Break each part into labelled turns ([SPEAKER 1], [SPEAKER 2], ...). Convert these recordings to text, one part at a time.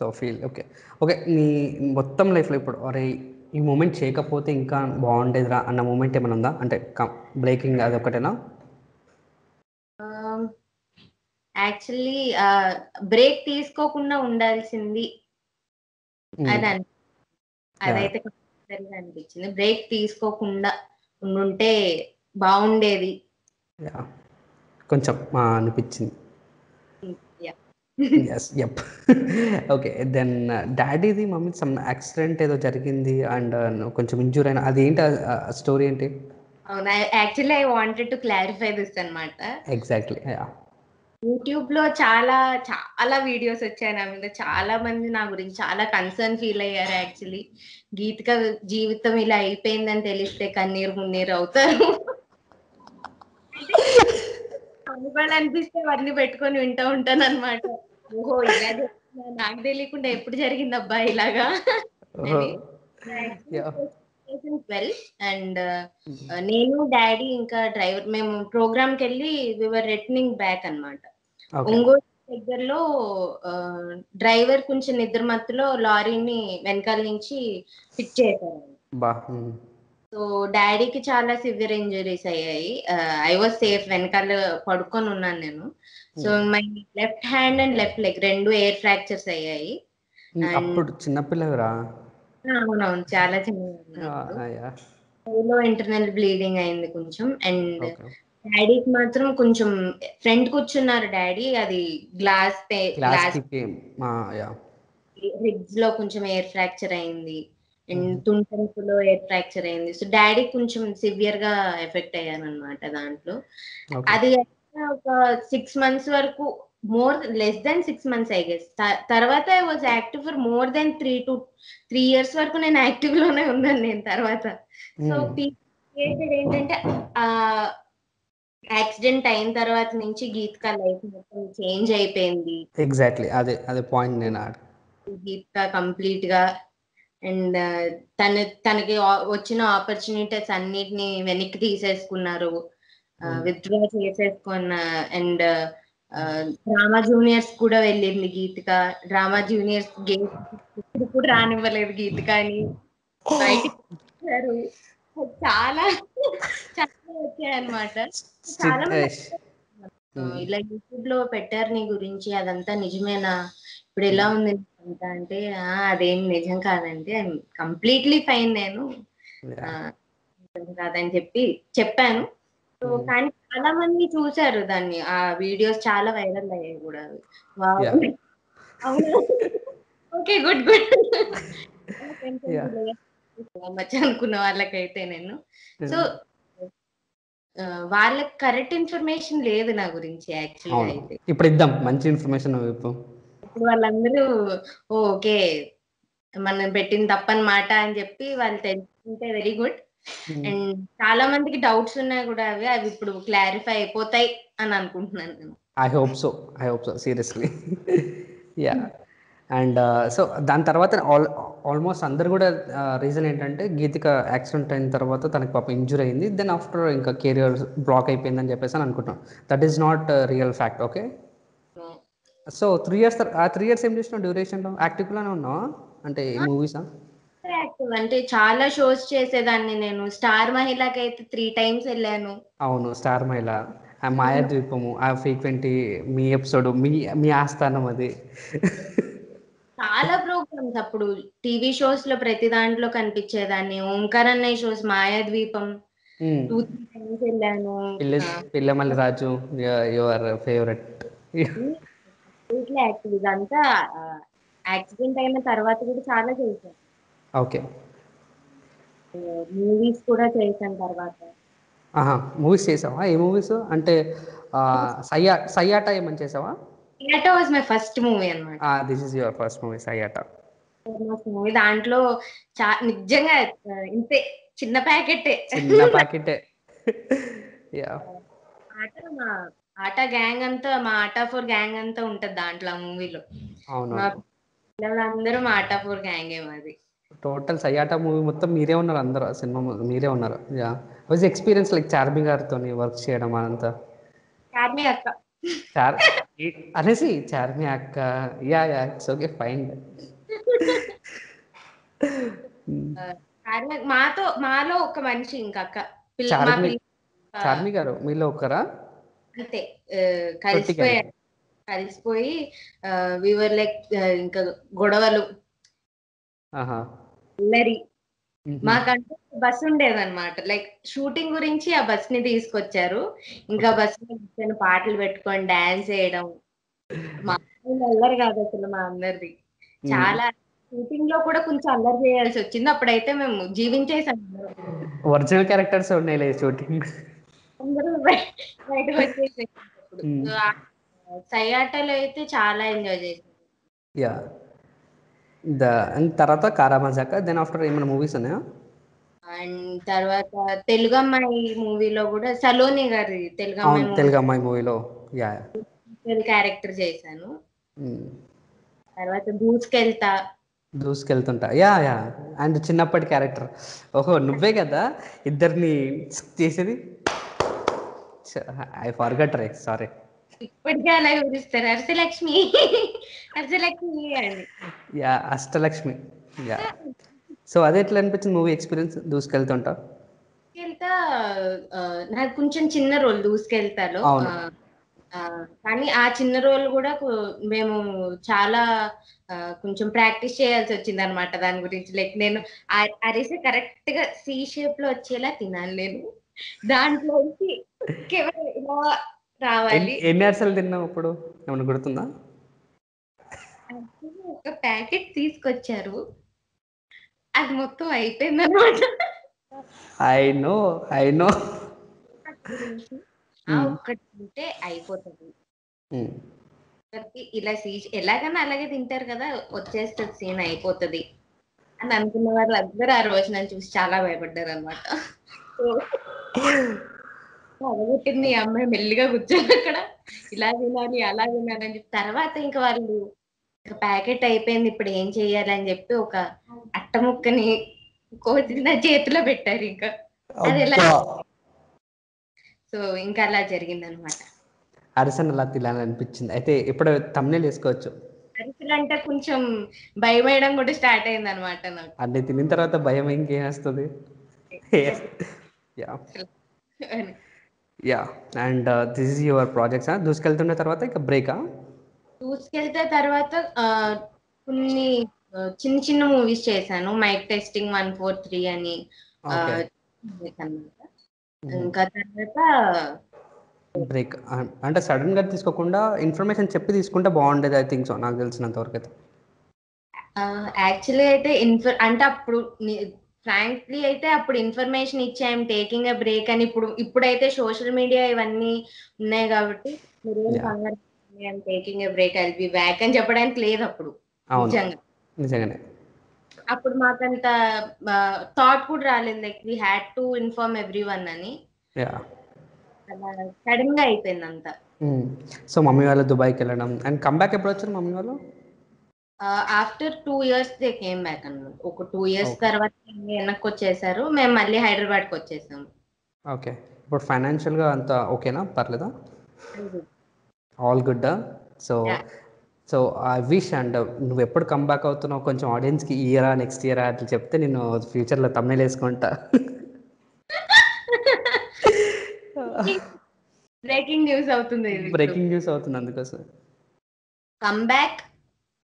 [SPEAKER 1] So feel okay. Okay నీ మొత్తం లైఫ్లో ఇప్పుడు అరే ఈ మూమెంట్ చేయకపోతే ఇంకా బాగుండేదిరా అన్న మూమెంట్ ఏమైనా ఉందా? అంటే బ్రేకింగ్ అది ఒకటేనా?
[SPEAKER 2] యాక్చువల్లీ బ్రేక్ తీసుకోకుండా ఉండాల్సింది అని అదైతే అనిపించింది. బ్రేక్ తీసుకోకుండా ఉండుంటే బాగుండేది.
[SPEAKER 1] కొంచెం అనిపించింది. ఎస్ యప్ ఓకే దెన్ డాడీది మమ్మీ సమ్ యాక్సిడెంట్ ఏదో జరిగింది అండ్ కొంచెం ఇంజూర్ అయిన అది ఏంటి స్టోరీ ఏంటి?
[SPEAKER 2] అవునా actually I wanted to clarify this అన్నమాట.
[SPEAKER 1] ఎగ్జాక్ట్లీ
[SPEAKER 2] యూట్యూబ్లో చాలా చాలా వీడియోస్ వచ్చాయి నా మీద. చాలా మంది నా గురించి చాలా కన్సర్న్ ఫీల్ అయ్యారు యాక్చువల్లీ గీతిక జీవితం ఇలా అయిపోయిందని తెలిస్తే కన్నీరు మున్నీరు అవుతారు. అనుభవాలు అనిపిస్తే అవన్నీ పెట్టుకొని వింటూ ఉంటాను అనమాట ఓహో ఇలా? నాకు తెలియకుండా ఎప్పుడు జరిగింది అబ్బా ఇలాగా వెల్ అండ్ నేను డాడీ ఇంకా డ్రైవర్ మేము ప్రోగ్రామ్కి వెళ్ళి వివర్ రిటర్నింగ్ బ్యాక్ అన్నమాట.
[SPEAKER 1] ఓకే
[SPEAKER 2] ఒంగోలు దగ్గరలో డ్రైవర్ కొంచెం నిద్ర మత్తులో లారీని వెనకాల నుంచి హిట్ చేశారు. సో డాడీకి చాలా సివియర్ ఇంజరీస్ అయ్యాయి. ఐ వాజ్ సేఫ్ వెనకాల పడుకొని ఉన్నాను నేను. So my left hand and left leg రెండు ఎయిర్ ఫ్రాక్చర్స్ అయ్యాయి. And-
[SPEAKER 1] అప్పుడు చిన్నపిల్లరా
[SPEAKER 2] అవునవును. చాలా చిన్న ఇంటర్నల్ బ్లీడింగ్ అయింది కొంచెం. అండ్ డాడీకి మాత్రం కొంచెం ఫ్రంట్ కూర్చున్నారు డాడీ. అది గ్లాస్ గ్లాస్లో కొంచెం ఎయిర్ ఫ్రాక్చర్ అయింది. అండ్ తుంటంపులో ఎయిర్ ఫ్రాక్చర్ అయింది. సో డాడీ కొంచెం సివియర్గా ఎఫెక్ట్ అయ్యాను అనమాట దాంట్లో అది ఒక సిక్స్ మంత్స్ వరకు more less then six months I guess తర్వాత I was active for more than three two three years వరకు నేను యాక్టివ్లోనే ఉన్నాను నేను తర్వాత. సో క్రియేటెడ్ ఏంటంటే ఆ యాక్సిడెంట్ అయిన తర్వాత నుంచి గీత్కా లైఫ్ మొత్తం చేంజ్ అయిపోయింది.
[SPEAKER 1] ఎగ్జాక్ట్లీ అదే అదే పాయింట్ నేను
[SPEAKER 2] గీత్కా కంప్లీట్గా అండ్ తన తనకి వచ్చిన ఆపర్చునిటీస్ అన్నిటిని వెనక్కి తీసేసుకున్నారు. విత్డ్రా చేసేసుకున్న అండ్ డ్రామా జూనియర్స్ కూడా వెళ్ళింది గీతిక. డ్రామా జూనియర్స్ గేట్ ఇప్పుడు కూడా రానివ్వలేదు గీతిక అని బయటికి చాలా చాలా వచ్చాయి. అనమాట చాలా ఇలా యూట్యూబ్లో పెట్టారు నీ గురించి అదంతా నిజమేనా? ఇప్పుడు ఎలా ఉంది అంతా అంటే "ఆ, అదేం నిజం కాదండి. కంప్లీట్లీ ఫైన్ నేను కాదని చెప్పి చెప్పాను. సో. కానీ చాలా మంది చూసారు దాన్ని. ఆ వీడియోస్ చాలా వైరల్ అయ్యాయి కూడా. అవునా? Okay good good. మచ్చ అనుకున్న వాళ్ళకైతే నేను. సో వాళ్ళకి కరెక్ట్ ఇన్ఫర్మేషన్ లేదు నా గురించి యాక్చువల్గా అయితే.
[SPEAKER 1] ఇప్పుడు ఇద్దాం. మంచి ఇన్ఫర్మేషన్ ఇప్పుడు
[SPEAKER 2] వాళ్ళందరూ "ఓ, ఓకే మనం పెట్టిన తప్పనమాట అని చెప్పి వాళ్ళు తెలుసుకుంటే వెరీ గుడ్ అండ్ చాలా మందికి డౌట్స్ ఉన్నాయి కూడా అవి అవి ఇప్పుడు క్లారిఫై అయిపోతాయి అని అనుకుంటున్నాను నేను.
[SPEAKER 1] I hope so I hope so seriously ya and so దాని తర్వాత ఆల్ ఆల్మోస్ట్ అందరు కూడా రీజన్ ఏంటంటే గీతిక యాక్సిడెంట్ అయిన తర్వాత తనకి పాప ఇంజురీ అయింది. దెన్ ఆఫ్టర్ ఇంకా కెరియర్ బ్లాక్ అయిపోయిందని చెప్పేసి అని అనుకుంటున్నాం. That is not real fact okay so three years ఆ త్రీ ఇయర్స్ ఏం చేసినావు డ్యూరేషన్లో యాక్టివ్లోనే ఉన్నావా? అంటే మూవీసా
[SPEAKER 2] యాక్టివ్ అంటే చాలా షోస్ చేసేదాన్ని నేను. స్టార్ మహిళకి అయితే త్రీ టైమ్స్ వెళ్ళాను.
[SPEAKER 1] అవును స్టార్ మహిళ ఆ మాయా ద్వీపము ఆ ఫ్రీక్వెంటీ మీ ఎపిసోడ్ మీ మీ ఆస్థానం అది.
[SPEAKER 2] చాలా ప్రోగ్రామ్స్ అప్పుడు. టీవీ షోస్లో ప్రతి దాంట్లో కనిపించేదాన్ని. ఓంకార్ అన్నయ్య షోస్ త్రీ టైమ్స్ వెళ్ళాను.
[SPEAKER 1] పిల్ల పిల్లమల్లి రాజు యువర్ ఫేవరెట్
[SPEAKER 2] యాక్టివ్ ఇదంతా యాక్సిడెంట్ అయిన తర్వాత కూడా చాలా చేశాను.
[SPEAKER 1] ఓకే.
[SPEAKER 2] మూవీస్ కూడా చేశాను తర్వాత.
[SPEAKER 1] ఆహా మూవీస్ చేసావా? ఏ మూవీస్ అంటే సయ్యా సయ్యాట ఏమని చేసావా?
[SPEAKER 2] Theater was my first movie అనమాట
[SPEAKER 1] this is your first movie Sayyata.
[SPEAKER 2] Movie దాంట్లో నిజంగా ఇంతే చిన్న ప్యాకెటే.
[SPEAKER 1] చిన్న ప్యాకెటే. యా
[SPEAKER 2] ఆట మా ఆట గ్యాంగ్ అంతా మా ఆటా ఫోర్ గ్యాంగ్ అంతా ఉంటది దాంట్లో ఆ మూవీలో.
[SPEAKER 1] అవును
[SPEAKER 2] మా పిల్లలందరూ మా ఆటా ఫోర్ గ్యాంగే మాది.
[SPEAKER 1] టోటల్ సయ్యాట మూవీ మొత్తం మీరే ఉన్నారు అందరు ఆ సినిమా మీరే ఉన్నారు. Ya. Was experience like Charmi గారితో వర్క్ చేయడం అదంతా?
[SPEAKER 2] చార్మి అక్క.
[SPEAKER 1] చార్ అనేసి చార్మి అక్క. Ya ya it's okay fine
[SPEAKER 2] Charmi మాతో మాలో ఒక మనిషి ఇంకా అక్క
[SPEAKER 1] చార్మి గారు మీలో ఒకరా?
[SPEAKER 2] అంతే. కలిసిపోయారు కలిసిపోయి వివర్ లైక్ ఇంకా గొడవలు. అల్లరి. మాకంటే బస్ ఉండేదన్నమాట. లైక్ షూటింగ్ గురించి ఆ బస్ని తీసుకొచ్చారు. ఇంకా బస్ కూర్చొని పాటలు పెట్టుకొని డాన్స్ చేయడం. మా అల్లరి కాదు అసలు మా అందరిది. చాలా షూటింగ్లో కూడా కొంచెం అల్లరి చేయాల్సి వచ్చింది. అప్పుడైతే మేము జీవించేసాం.
[SPEAKER 1] ఒరిజినల్ క్యారెక్టర్స్ ఉన్నాయి షూటింగ్
[SPEAKER 2] అందరూ బయ- బయటకు వచ్చేసాం అప్పుడు.
[SPEAKER 1] మ్మ్.
[SPEAKER 2] సో, ఆ సయ్యాటలో అయితే చాలా ఎంజాయ్ చేసాం
[SPEAKER 1] యా. ద అండ్ తర్వాత కారామజాక దెన్ ఆఫ్టర్ ఏమైనా మూవీస్ ఉన్నాయా?
[SPEAKER 2] అండ్ తర్వాత తెలుగు అమ్మాయి మూవీలో కూడా సలోని గారి తెలుగు అమ్మాయి
[SPEAKER 1] తెలుగు అమ్మాయి మూవీలో. యా.
[SPEAKER 2] క్యారెక్టర్ చేశాను. తర్వాత దూసుకెళ్తా.
[SPEAKER 1] దూసుకెళ్తుంటా. Ya ya. అండ్ చిన్నప్పటి క్యారెక్టర్ ఓహో నువ్వే కదా ఇద్దరిని చేసేది? ఐ ఫర్గట్ రే సారీ.
[SPEAKER 2] ఇప్పటికే అలా హర్షలక్ష్మి హర్షలక్ష్మి అని.
[SPEAKER 1] యా అష్టలక్ష్మి. యా. సో అదే ఎట్లా అనిపించింది మూవీ ఎక్స్పీరియన్స్ దూసుకెళ్తుంటా?
[SPEAKER 2] దూసుకెళ్తా ఆ, నాకు కొంచెం చిన్న రోల్ దూసుకెళ్తాలో. కానీ ఆ చిన్న రోల్ కూడా మేము చాలా కొంచెం ప్రాక్టీస్ చేయాల్సి వచ్చింది అనమాట దాని గురించి. లైక్ నేను అరిసె కరెక్ట్గా సి షేప్లో వచ్చేలా తినాలి నేను. దాంట్లోంచి ఇలా రావాలి?
[SPEAKER 1] ఎన్ని అరసలు తిన్నావు అప్పుడు ఏమైనా గుర్తుందా?
[SPEAKER 2] ఒక ప్యాకెట్ తీసుకొచ్చారు. అది మొత్తం అయిపోయింది అనమాట
[SPEAKER 1] ఐ నో ఐ నో.
[SPEAKER 2] ఒక్కటి తింటే అయిపోతుంది. ఇలా సీ ఎలాగైనా అలాగే తింటారు కదా వచ్చేస్తుంది సీన్ అయిపోతుంది. అని అనుకున్న వాళ్ళు అందరూ ఆ రోజు నన్ను చూసి చాలా భయపడ్డారు అనమాట అదగొట్టింది ఈ అమ్మాయి మెల్లిగా కూర్చొని అక్కడ. ఇలా తినాలి అలా తినాలి అని చెప్పి తర్వాత ఇంకా వాళ్ళు ప్యాకెట్ అయిపోయింది ఇప్పుడు ఏం చెయ్యాలి అని చెప్పి ఒక అట్ట ముక్కని కోసి నా చేతిలో పెట్టారు ఇంకా. అది ఎలా సో ఇంకా అలా జరిగింది అనమాట
[SPEAKER 1] అరిసెన్ అలా తినాలని అనిపించింది అయితే ఇప్పుడు తమ్నేల్ వేసుకోవచ్చు.
[SPEAKER 2] అరిసెలు అంటే కొంచెం భయం వేయడం కూడా స్టార్ట్ అయింది అనమాట నాకు.
[SPEAKER 1] అన్ని తినిన తర్వాత భయం ఇంకేం వస్తుంది? Ya. Ya and this is your projects దూసుకెళ్తున్న తర్వాత ఇక బ్రేకా
[SPEAKER 2] దూసుకెళ్తే తర్వాత కొన్ని చిన్న చిన్న మూవీస్ చేశాను. Mic testing one four three అని అన్నమాట ఇంకా తర్వాత
[SPEAKER 1] బ్రేక్ అంటే సడన్గా తీసుకోకుండా ఇన్ఫర్మేషన్ చెప్పి తీసుకుంటే బాగుండేది ఐ థింక్ సో నాకు తెలిసినంత వరకు అయితే
[SPEAKER 2] యాక్చువల్లీ అయితే ఇన్ఫర్ అంటే అప్పుడు ఫ్రాంక్లీ అయితే అప్పుడు ఇన్ఫర్మేషన్ ఇచ్చాం టేకింగ్ ఎ బ్రేక్ అని. ఇప్పుడు ఇప్పుడైతే సోషల్ మీడియా ఇవన్నీ ఉన్నాయి కాబట్టి మీరేం taking a break I be back అని చెప్పడానికి లేదు అప్పుడు. నిజంగా.
[SPEAKER 1] నిజంగానే.
[SPEAKER 2] అప్పుడు మాకంత థాట్ కూడా రాలేదు. Like we had to inform everyone అని సడన్గా అయిపోయింది అంతా
[SPEAKER 1] సో మమ్మీ వాళ్ళు దుబాయ్కి వెళ్ళడం. అండ్ కంబ్యాక్ ఎప్పుడు వచ్చారు మమ్మీ వాళ్ళు?
[SPEAKER 2] After two years they came back అన్నమాట. ఒక టూ ఇయర్స్. తర్వాత వెనక్కి వచ్చేసారు. మేము మళ్ళీ హైదరాబాద్కి వచ్చేసాము.
[SPEAKER 1] ఓకే. ఇప్పుడు ఫైనాన్షియల్గా అంతా ఓకేనా? పర్లేదా? All good so. So I wish and నువ్వు ఎప్పుడు కంబ్యాక్ అవుతున్నావు? కొంచెం ఆడియన్స్కి ఇయరా నెక్స్ట్ ఇయరా అట్లా చెప్తే నేను ఫ్యూచర్లో తమ్నేలు వేసుకుంటా.
[SPEAKER 2] బ్రేకింగ్ న్యూస్ అవుతుంది
[SPEAKER 1] బ్రేకింగ్ న్యూస్ అవుతుంది అందుకోసం.
[SPEAKER 2] కమ్ బ్యాక్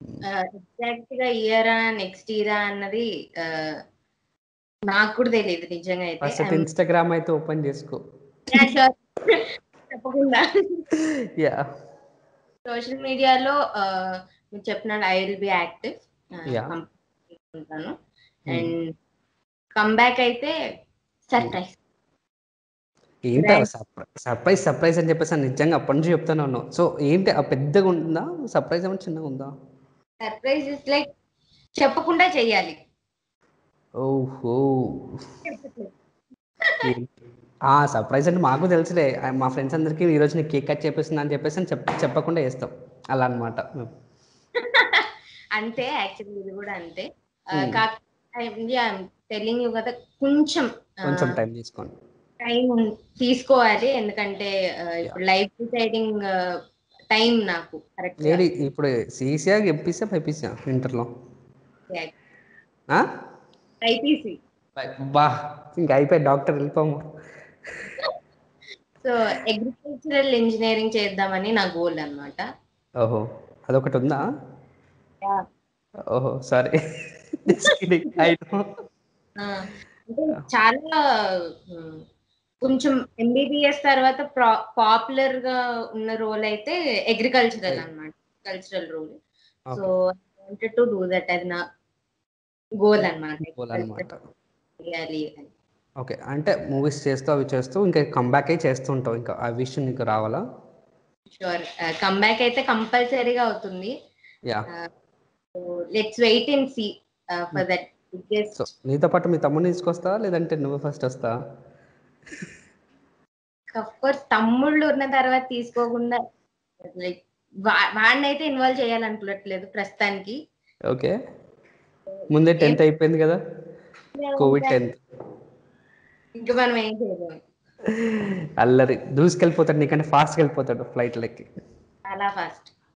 [SPEAKER 2] ఎగ్జాక్ట్గా ఇయరా నెక్స్ట్ ఇయరా అన్నది నాకు కూడా తెలియదు నిజంగా అయితే.
[SPEAKER 1] ఇన్స్టాగ్రామ్ అయితే ఓపెన్ చేసుకో.
[SPEAKER 2] తప్పకుండా.
[SPEAKER 1] యా.
[SPEAKER 2] సోషల్ మీడియాలో మీరు చెప్పినట్టు ఐ విల్ బి యాక్టివ్. ఉంటాను. అండ్ కమ్బ్యాక్ అయితే సర్ప్రైజ్
[SPEAKER 1] ఏంటి సర్ప్రైజ్ సర్ప్రైజ్ అని చెప్పేసి నిజంగా అప్పటి నుంచి చెప్తానే సో ఏంటి ఆ పెద్దగా ఉందా సర్ప్రైజ్ ఏమైనా చిన్నగా ఉందా?
[SPEAKER 2] సర్ప్రైజ్ ఇస్ లైక్ చెప్పకుండా చెయ్యాలి.
[SPEAKER 1] ఓహో. ఆ సర్ప్రైజ్ అంటే మాకు తెలుసులే. మా ఫ్రెండ్స్ అందరికీ ఈరోజు నీకు కేక్ కట్ చేపిస్తున్నా అని చెప్పేసి చెప్ప చెప్పకుండా వేస్తాం అలా అనమాట
[SPEAKER 2] అంతే యాక్చువల్లీ ఇది కూడా అంతే. టెలింగ్ యూ కదా కొంచెం
[SPEAKER 1] కొంచెం టైం తీసుకోండి.
[SPEAKER 2] టైం తీసుకోవాలి. ఎందుకంటే ఇప్పుడు లైఫ్ డిసైడింగ్ టైం నాకు కరెక్ట్
[SPEAKER 1] ఏడి ఇప్పుడు సీసీఆ ఎంపీసీ బైపీసీ ఇంటర్లో.
[SPEAKER 2] ఐపీసీ
[SPEAKER 1] బా ఇంకా అయిపోయి డాక్టర్ వెళ్ళిపోము.
[SPEAKER 2] సో అగ్రికల్చరల్ ఇంజనీరింగ్ చేద్దామని నా గోల్ అన్నమాట.
[SPEAKER 1] ఓహో అదొకటి ఉందా? ఓహో సారీ.
[SPEAKER 2] చాలా కొంచెం ఎంబీబీఎస్ తర్వాత పాపులర్గా ఉన్న రోల్ అయితే అగ్రికల్చరల్ అన్నమాట. Cultural role so wanted to do that అది నా గోల్
[SPEAKER 1] అనమాట ఓకే అంటే మూవీస్ చేస్తూ అవి చేస్తూ ఇంకా కంబ్యాక్ అయి చేస్తూ ఉంటావు ఇంకా? ఆ విషయం నీకు రావాలా?
[SPEAKER 2] షూర్ కమ్బ్యాక్ అయితే కంపల్సరీగా అవుతుంది.
[SPEAKER 1] Ya
[SPEAKER 2] let's wait and see for that
[SPEAKER 1] so నీతో పాటు మీ తమ్ముడిని తీసుకొస్తా లేదంటే నువ్వు ఫస్ట్ వస్తా
[SPEAKER 2] కోర్స్ తమ్ముళ్ళు ఉన్న తర్వాత తీసుకోకుండా లైక్ వాడినైతే ఇన్వాల్వ్ చేయాలనుకోవట్లేదు ప్రస్తుతానికి.
[SPEAKER 1] ఓకే. ముందే టెన్త్ అయిపోయింది కదా? COVID tenth.
[SPEAKER 2] ఇంకా మనం ఏం చేయలేము
[SPEAKER 1] అల్లరి. దూసుకెళ్ళిపోతాడు నీకంటే ఫాస్ట్గా వెళ్ళిపోతాడు ఫ్లైట్లకి
[SPEAKER 2] చాలా ఫాస్ట్.